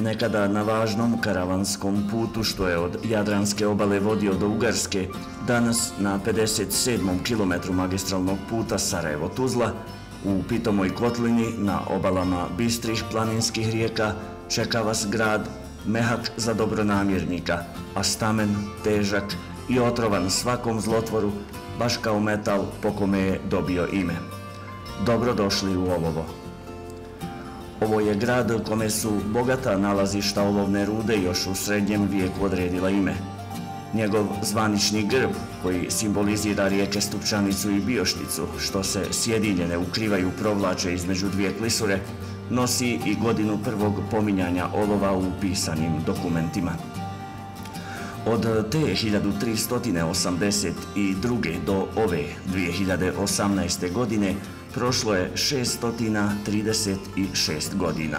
Nekada na važnom karavanskom putu što je od Jadranske obale vodio do Ugarske, danas na 57. kilometru magistralnog puta Sarajevo-Tuzla, u Pitomoj kotlini na obalama bistrih planinskih rijeka čeka vas grad mehak za dobronamjernika, a stamen, težak i otrovan svakom zlotvoru, baš kao metal po kome je dobio ime. Dobrodošli u Olovo. Ovo je grad kome su bogata nalazišta olovne rude još u srednjem vijeku odredila ime. Njegov zvanični grb, koji simbolizira rijeke Stupčanicu i Biošticu, što se sjedinjene ukrivaju provlače između dvije klisure, nosi i godinu prvog pominjanja olova u pisanim dokumentima. Od te 1382. do ove 2018. godine prošlo je 636 godina.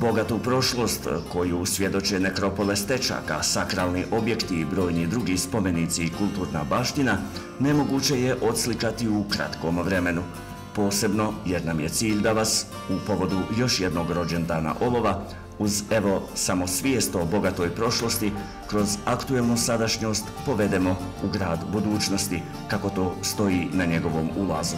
Bogatu prošlost koju svjedoče nekropole stečaka, sakralni objekti i brojni drugi spomenici i kulturna baština, nemoguće je odslikati u kratkom vremenu. Posebno jer nam je cilj da vas u povodu još jednog rođendana olova uz evo samo svijest o bogatoj prošlosti kroz aktuelnu sadašnjost povedemo u grad budućnosti kako to stoji na njegovom ulazu.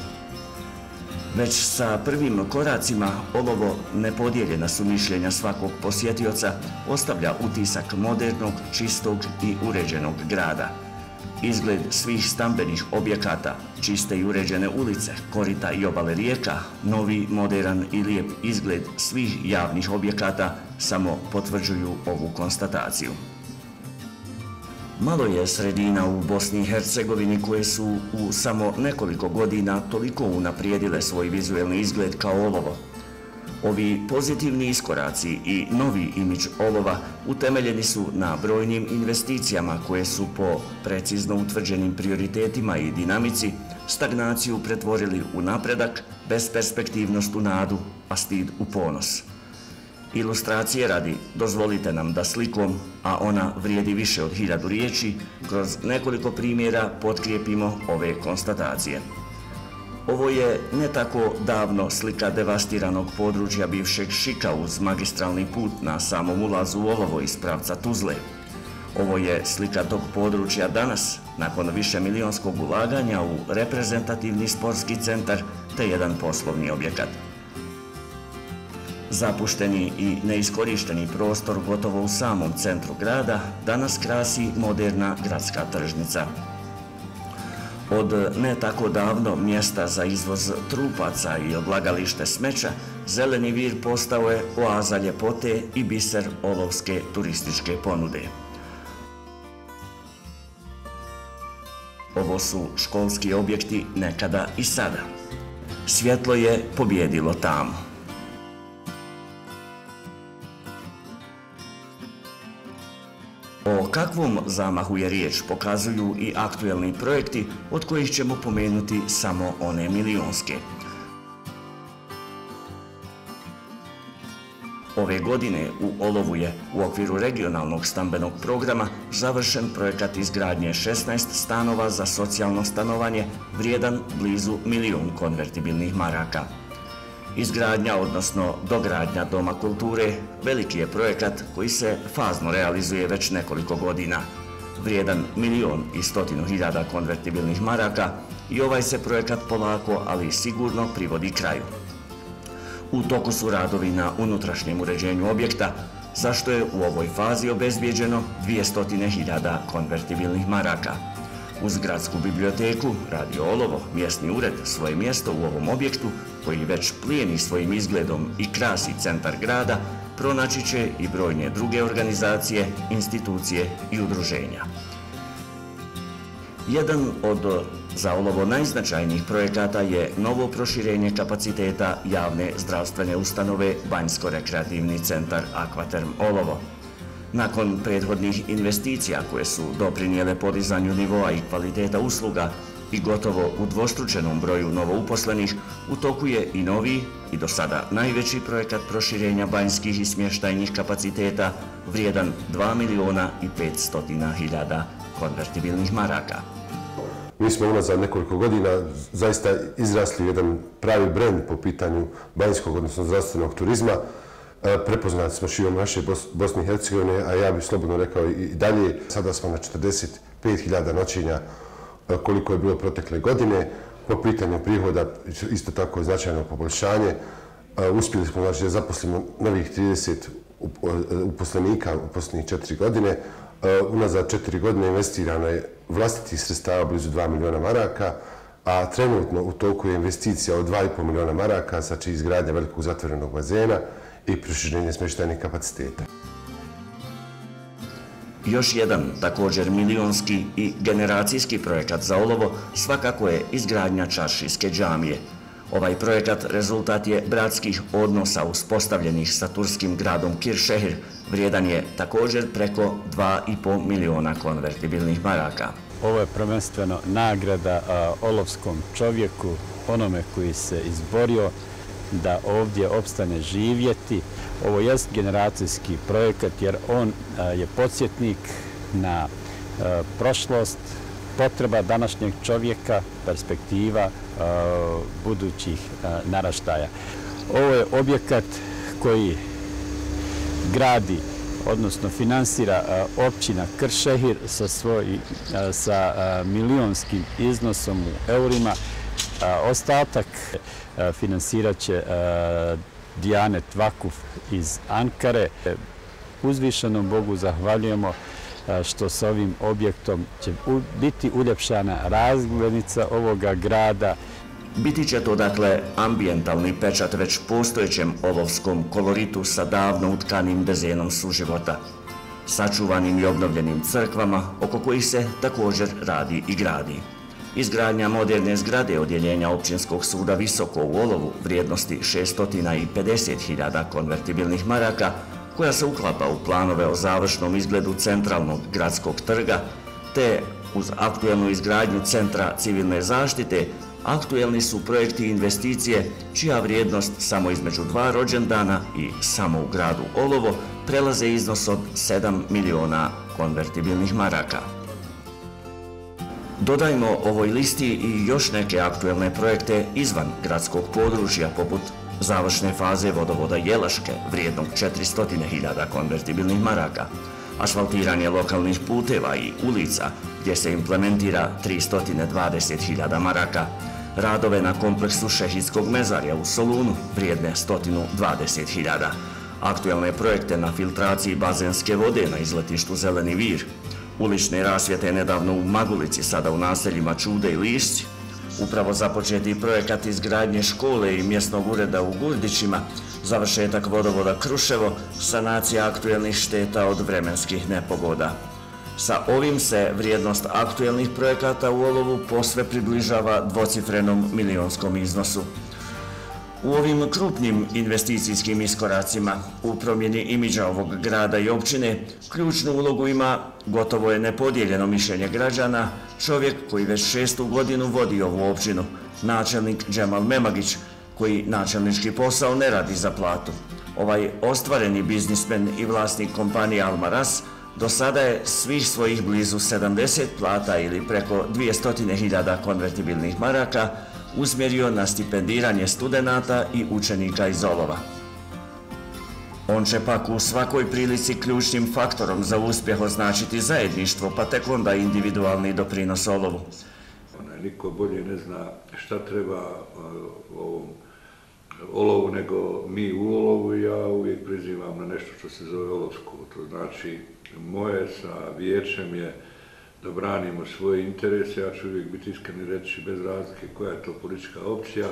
Već sa prvim koracima olovo nepodijeljena su mišljenja svakog posjetioca ostavlja utisak modernog, čistog i uređenog grada. Izgled svih stambenih objekata, čiste i uređene ulice, korita i obale rijeka, novi, modern i lijep izgled svih javnih objekata samo potvrđuju ovu konstataciju. Malo je sredina u Bosni i Hercegovini koje su u samo nekoliko godina toliko unaprijedile svoj vizuelni izgled kao olovo. Ovi pozitivni iskoraci i novi imidž olova utemeljeni su na brojnim investicijama koje su po precizno utvrđenim prioritetima i dinamici stagnaciju pretvorili u napredak, besperspektivnost u nadu, a stid u ponos. Ilustracije radi, dozvolite nam da slikom, a ona vrijedi više od hiljadu riječi, kroz nekoliko primjera potkrijepimo ove konstatacije. Ovo je ne tako davno slika devastiranog područja bivšeg Šika uz magistralni put na samom ulazu u Olovo iz pravca Tuzle. Ovo je slika tog područja danas, nakon više milijonskog ulaganja u reprezentativni sportski centar te jedan poslovni objekat. Zapušteni i neiskorišteni prostor gotovo u samom centru grada danas krasi moderna gradska tržnica. Od ne tako davno mjesta za izvoz trupaca i odlagalište smeća, zeleni vir postao je oaza ljepote i biser olovske turističke ponude. Ovo su školski objekti nekada i sada. Svjetlo je pobjedilo tamo. Kakvom zamahu je riječ pokazuju i aktuelni projekti od kojih ćemo pomenuti samo one milionske. Ove godine u Olovu je u okviru regionalnog stambenog programa završen projekat izgradnje 16 stanova za socijalno stanovanje vrijedan blizu milijun konvertibilnih maraka. Izgradnja, odnosno dogradnja Doma kulture, veliki je projekat koji se fazno realizuje već nekoliko godina. Vrijedan milion i stotinu hiljada konvertibilnih maraka i ovaj se projekat polako, ali sigurno privodi kraju. U toku su radovi na unutrašnjem uređenju objekta, zašto je u ovoj fazi obezbijeđeno 200.000 konvertibilnih maraka. Uz gradsku biblioteku, Radio Olovo, mjesni ured, svoje mjesto u ovom objektu, koji već plijeni svojim izgledom i krasi centar grada, pronaći će i brojne druge organizacije, institucije i udruženja. Jedan od za Olovo najznačajnijih projekata je novo proširenje kapaciteta javne zdravstvene ustanove Banjsko-rekreativni centar Aquaterm Olovo. Nakon prethodnih investicija koje su doprinijele podizanju nivoa i kvaliteta usluga i gotovo u dvostručenom broju novouposlenih, u toku je i novi i do sada najveći projekat proširenja banjskih i smještajnih kapaciteta vrijedan 2 miliona i 500 hiljada konvertibilnih maraka. Mi smo unazad nekoliko godina zaista izrasli jedan pravi brend po pitanju banjskog, odnosno zdravstvenog turizma. E, prepoznati smo širom naše Bosne i Hercegovine, a ja bih slobodno rekao i dalje. Sada smo na 45.000 noćenja e, koliko je bilo protekle godine. Po pitanju prihoda isto tako značajno poboljšanje. E, uspjeli smo znači, da zaposlimo novih 30 uposlenika u posljednjih četiri godine. Unazad četiri godine investirano je vlastiti sredstava blizu 2 miliona maraka, a trenutno u toku je investicija od 2,5 miliona maraka, znači izgradnja velikog zatvorenog bazena i proširenje smještajnih kapaciteta. Još jedan, također milionski i generacijski projekat za Olovo svakako je izgradnja Čaršijske džamije. Ovaj projekat rezultat je bratskih odnosa uspostavljenih sa turskim gradom Kiršehir. Vrijedan je također preko 2,5 miliona konvertibilnih maraka. Ovo je prvenstveno nagrada olovskom čovjeku, onome koji se izborio da ovdje opstane živjeti. Ovo je generacijski projekat jer on je podsjetnik na prošlost, potreba današnjeg čovjeka, perspektiva budućih naraštaja. Ovo je objekat koji gradi odnosno finansira općina Kršehir sa milionskim iznosom u eurima. Ostatak finansirat će Dijanet Vakuf iz Ankare. Uzvišenom Bogu zahvaljujemo što s ovim objektom će biti uljepšana razglednica ovoga grada. Biti će to dakle ambijentalni pečat već postojećem olovskom koloritu sa davno utkanim dezenom suživota, sačuvanim i obnovljenim crkvama oko kojih se također radi i gradi. Izgradnja moderne zgrade odjeljenja općinskog suda Visoko u Olovu vrijednosti 650.000 konvertibilnih maraka, koja se uklapa u planove o završnom izgledu centralnog gradskog trga, te uz aktuelnu izgradnju Centra civilne zaštite, aktuelni su projekti investicije čija vrijednost samo između dva rođendana i samo u gradu Olovo prelaze iznos od 7 miliona konvertibilnih maraka. Dodajmo ovoj listi i još neke aktuelne projekte izvan gradskog područja poput završne faze vodovoda Jelaške vrijednog 400.000 konvertibilnih maraka, asfaltiranje lokalnih puteva i ulica gdje se implementira 320.000 maraka, radove na kompleksu Šehidskog mezarja u Solunu vrijedne 120.000, aktuelne projekte na filtraciji bazenske vode na izletištu Zeleni vir, ulične rasvjete nedavno u Magulici, sada u naseljima Čude i Lišci, upravo započeti projekat izgradnje škole i mjesnog ureda u Gurdićima, završetak vodovoda Kruševo, sanacija aktuelnih šteta od vremenskih nepogoda. Sa ovim se vrijednost aktuelnih projekata u Olovu posve približava dvocifrenom milijonskom iznosu. U ovim krupnim investicijskim iskoracima u promjeni imidža ovog grada i općine ključnu ulogu ima gotovo je nepodijeljeno mišljenje građana, čovjek koji već šestu godinu vodi ovu općinu, načelnik Džemal Memagić, koji načelnički posao ne radi za platu. Ovaj ostvareni biznismen i vlasnik kompanije Almaras do sada je svih svojih blizu 70 plata ili preko 200.000 konvertibilnih maraka usmjerio na stipendiranje studenta i učenika iz Olova. On će pak u svakoj prilici ključnim faktorom za uspjeh označiti zajedništvo, pa tek onda individualni doprinos Olovu. Niko bolje ne zna šta treba eh, ovom Olovu nego mi u Olovu ja uvijek prizivam na nešto što se zove Olovsko. To znači, moje sa vijećem je da branimo svoje interese, ja ću uvijek biti iskreni reći bez razlike koja je to politička opcija.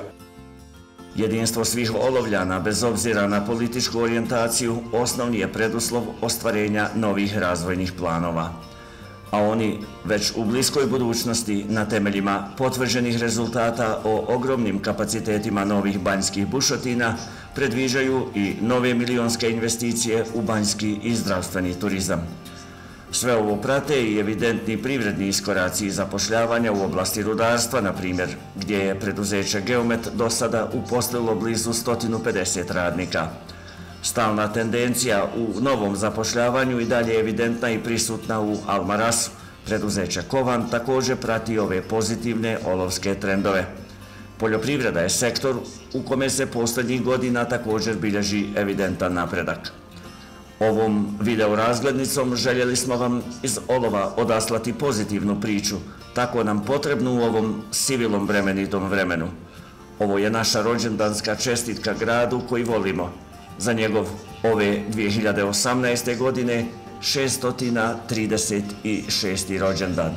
Jedinstvo svih olovljana, bez obzira na političku orijentaciju, osnovni je preduslov ostvarenja novih razvojnih planova. A oni već u bliskoj budućnosti na temeljima potvrđenih rezultata o ogromnim kapacitetima novih banjskih bušotina predviđaju i nove milionske investicije u banjski i zdravstveni turizam. Sve ovo prate i evidentni privredni iskoraci zapošljavanja u oblasti rudarstva, na primjer, gdje je preduzeće Geomet do sada uposlilo blizu 150 radnika. Stalna tendencija u novom zapošljavanju i dalje je evidentna i prisutna u Almarasu. Preduzeće Kovan također prati ove pozitivne olovske trendove. Poljoprivreda je sektor u kome se poslednjih godina također bilježi evidentan napredak. Ovom videorazglednicom željeli smo vam iz olova odaslati pozitivnu priču, tako nam potrebnu u ovom sivilom vremenitom vremenu. Ovo je naša rođendanska čestitka gradu koji volimo. Za njegov ove 2018. godine 636. rođendan.